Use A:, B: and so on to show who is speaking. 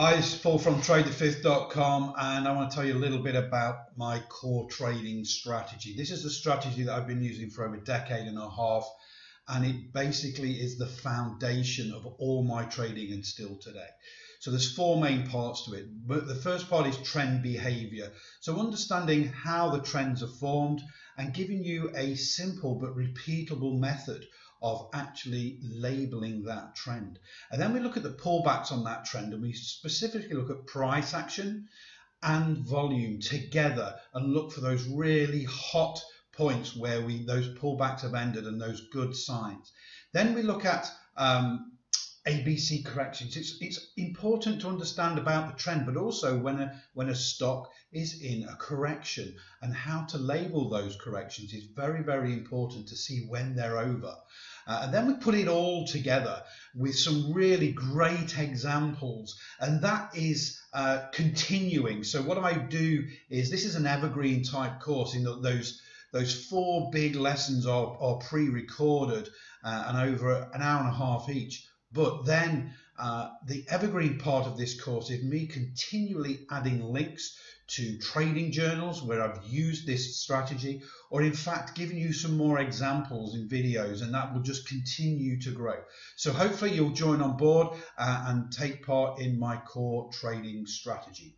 A: Hi, it's Paul from TradeTheFifth.com, and I want to tell you a little bit about my core trading strategy. This is a strategy that I've been using for over a decade and a half, and it basically is the foundation of all my trading and still today. So there's four main parts to it. But the first part is trend behavior. So understanding how the trends are formed and giving you a simple but repeatable method of actually labeling that trend. And then we look at the pullbacks on that trend and we specifically look at price action and volume together and look for those really hot points where we those pullbacks have ended and those good signs. Then we look at um, ABC corrections. It's, it's important to understand about the trend, but also when a, when a stock is in a correction and how to label those corrections is very, very important to see when they're over. Uh, and then we put it all together with some really great examples, and that is uh, continuing. So what I do is this is an evergreen type course in those those four big lessons are, are pre-recorded uh, and over an hour and a half each but then uh, the evergreen part of this course is me continually adding links to trading journals where I've used this strategy, or in fact, giving you some more examples in videos, and that will just continue to grow. So hopefully you'll join on board uh, and take part in my core trading strategy.